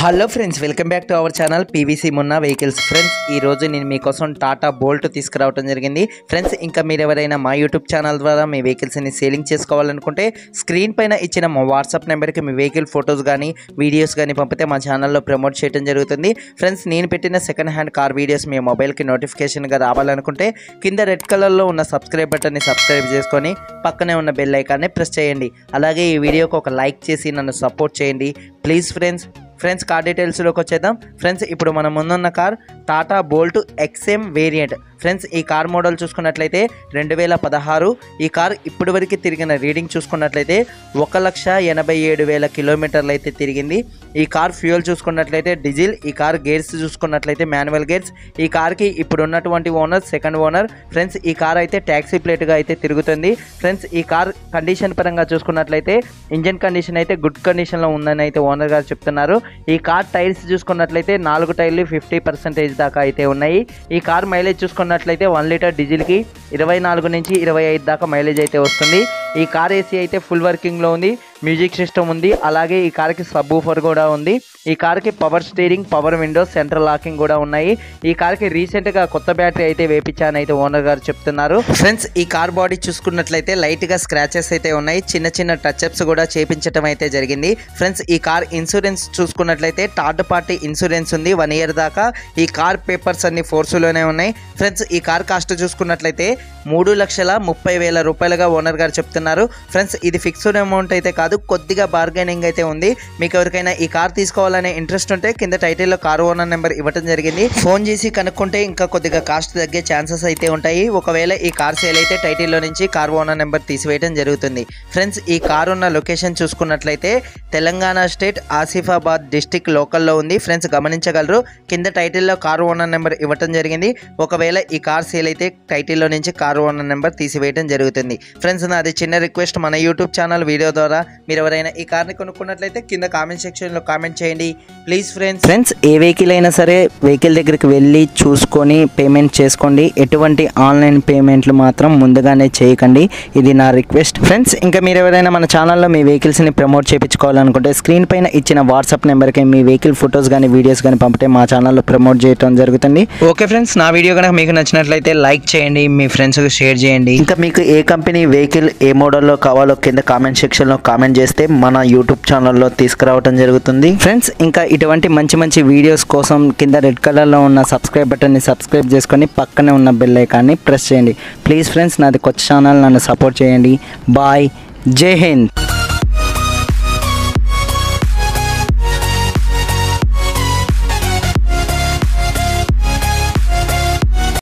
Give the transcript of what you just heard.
Hello friends welcome back to our channel PVC Munna vehicles. Friends ఈ రోజు నేను మీకోసం టాటా బోల్ట్ తీసుకురావడం జరిగింది. ఫ్రెండ్స్ ఇంకా మీరు ఎవరైనా మా యూట్యూబ్ ఛానల్ ద్వారా మీ వెహికల్స్ని సేలింగ్ చేసుకోవాలనుకుంటే స్క్రీన్ పైన ఇచ్చిన మా వాట్సాప్ నెంబర్కి మీ వెహికల్ ఫొటోస్ కానీ వీడియోస్ కానీ పంపితే మా ఛానల్లో ప్రమోట్ చేయడం జరుగుతుంది. ఫ్రెండ్స్ నేను పెట్టిన సెకండ్ హ్యాండ్ కార్ వీడియోస్ మీ మొబైల్కి నోటిఫికేషన్గా రావాలనుకుంటే కింద రెడ్ కలర్లో ఉన్న సబ్స్క్రైబ్ బటన్ని సబ్స్క్రైబ్ చేసుకొని పక్కనే ఉన్న బెల్ ఐకాన్ని ప్రెస్ చేయండి. అలాగే ఈ వీడియోకి ఒక లైక్ చేసి నన్ను సపోర్ట్ చేయండి. ప్లీజ్ ఫ్రెండ్స్ ఫ్రెండ్స్ కార్ డీటెయిల్స్లోకి వచ్చేద్దాం ఫ్రెండ్స్ ఇప్పుడు మన ముందున్న car Tata Bolt XM variant friends ఈ కార్ మోడల్ చూసుకున్నట్లయితే రెండు వేల పదహారు ఈ కార్ ఇప్పటి వరకు తిరిగిన రీడింగ్ చూసుకున్నట్లయితే ఒక లక్ష ఎనభై ఏడు వేల కిలోమీటర్లు అయితే తిరిగింది. ఈ కార్ ఫ్యూయల్ చూసుకున్నట్లయితే డీజిల్ ఈ కార్ గేర్స్ చూసుకున్నట్లయితే మాన్యువల్ గేర్స్. ఈ కార్కి ఇప్పుడు ఉన్నటువంటి ఓనర్ సెకండ్ ఓనర్. ఫ్రెండ్స్ ఈ కార్ అయితే ట్యాక్సీ ప్లేట్గా అయితే తిరుగుతుంది. ఫ్రెండ్స్ ఈ కార్ కండిషన్ పరంగా చూసుకున్నట్లయితే ఇంజన్ కండిషన్ అయితే గుడ్ కండిషన్లో ఉందని అయితే ఓనర్ గారు చెప్తున్నారు. ఈ కార్ టైర్స్ చూసుకున్నట్లయితే నాలుగు టైర్లు ఫిఫ్టీ పర్సెంటేజ్ దాకా అయితే ఉన్నాయి. ఈ కార్ మైలేజ్ చూసుకున్న చూసుకున్నట్లయితే వన్ లీటర్ డీజిల్కి ఇరవై నాలుగు నుంచి ఇరవై ఐదు దాకా మైలేజ్ అయితే వస్తుంది. ఈ కార్ ఏసీ అయితే ఫుల్ వర్కింగ్లో ఉంది. మ్యూజిక్ సిస్టమ్ ఉంది. అలాగే ఈ కార్కి సబ్ ఊఫర్ కూడా ఉంది. ఈ కార్కి power steering power windows central locking కూడా ఉన్నాయి. ఈ కార్కి రీసెంట్గా కొత్త బ్యాటరీ అయితే వేపించాను అయితే ఓనర్ గారు చెప్తున్నారు. ఫ్రెండ్స్ ఈ కార్ బాడీ చూసుకున్నట్లయితే లైట్గా స్క్రాచెస్ అయితే ఉన్నాయి. చిన్న చిన్న టచ్అప్స్ కూడా చేపించడం అయితే జరిగింది. ఫ్రెండ్స్ ఈ కార్ ఇన్సూరెన్స్ చూసుకున్నట్లయితే థర్డ్ పార్టీ ఇన్సూరెన్స్ ఉంది. వన్ ఇయర్ దాకా ఈ కార్ పేపర్స్ అన్ని ఫోర్సులోనే ఉన్నాయి. ఫ్రెండ్స్ ఈ కార్ కాస్ట్ చూసుకున్నట్లయితే మూడు లక్షల ముప్పై వేల రూపాయలుగా ఓనర్ గారు చెప్తున్నారు. ఫ్రెండ్స్ ఇది ఫిక్స్డ్ అమౌంట్ అయితే కాదు. కొద్దిగా బార్గెనింగ్ అయితే ఉంది. మీకు ఎవరికైనా ఈ కార్ తీసుకోవాలనే ఇంట్రెస్ట్ ఉంటే కింద టైటిల్లో కార్ ఓనర్ నెంబర్ ఇవ్వడం జరిగింది. ఫోన్ చేసి కనుక్కుంటే ఇంకా కొద్దిగా కాస్ట్ తగ్గే ఛాన్సెస్ అయితే ఉంటాయి. ఒకవేళ ఈ కార్ సేల్ అయితే టైటిల్లో నుంచి కార్ ఓనర్ నెంబర్ తీసివేయడం జరుగుతుంది. ఫ్రెండ్స్ ఈ కార్ ఉన్న లొకేషన్ చూసుకున్నట్లయితే తెలంగాణ స్టేట్ ఆసిఫాబాద్ డిస్టిక్ లోకల్లో ఉంది. ఫ్రెండ్స్ గమనించగలరు కింద టైటిల్లో కార్ ఓనర్ నెంబర్ ఇవ్వడం జరిగింది. ఒకవేళ ఈ కార్ సేల్ అయితే టైటిల్లో నుంచి కార్ ఓనర్ నెంబర్ తీసివేయడం జరుగుతుంది. ఫ్రెండ్స్ నాది చిన్న రిక్వెస్ట్ మన యూట్యూబ్ ఛానల్ వీడియో ద్వారా మీరు ఎవరైనా ఈ కార్ని కొనుక్కున్నట్లయితే కింద కామెంట్ సెక్షన్లో కామెంట్ చేయండి. ప్లీజ్ ఫ్రెండ్స్ ఫ్రెండ్స్ ఏ వెహికల్ అయినా సరే వెహికల్ దగ్గరికి వెళ్ళి చూసుకొని పేమెంట్ చేసుకోండి. ఎటువంటి ఆన్లైన్ పేమెంట్లు మాత్రం ముందుగానే చేయకండి. ఇది నా రిక్వెస్ట్. ఫ్రెండ్స్ ఇంకా మీరు ఎవరైనా మన ఛానల్లో మీ వెహికల్స్ని ప్రమోట్ చేయించుకోవాలనుకుంటే స్క్రీన్ పైన ఇచ్చిన వాట్సాప్ నెంబర్కి మీ వెహికల్ ఫొటోస్ కానీ వీడియోస్ కానీ పంపితే మా ఛానల్లో ప్రమోట్ చేయడం జరుగుతుంది. Okay friends. నా వీడియో కనుక మీకు నచ్చినట్లయితే లైక్ చేయండి మీ ఫ్రెండ్స్కి షేర్ చేయండి. ఇంకా మీకు ఏ కంపెనీ వెహికల్ ఏ మోడల్లో కావాలో కింద కామెంట్ సెక్షన్లో కామెంట్ చేస్తే మన యూట్యూబ్ ఛానల్లో తీసుకురావడం జరుగుతుంది. ఫ్రెండ్స్ ఇంకా ఇటువంటి మంచి మంచి వీడియోస్ కోసం కింద రెడ్ కలర్లో ఉన్న సబ్స్క్రైబ్ బటన్ని సబ్స్క్రైబ్ చేసుకొని పక్కనే ఉన్న బెల్ ఐకాన్ని ప్రెస్ చేయండి. ప్లీజ్ ఫ్రెండ్స్ నాది కొత్త ఛానల్ నన్ను సపోర్ట్ చేయండి. బాయ్ జై హింద్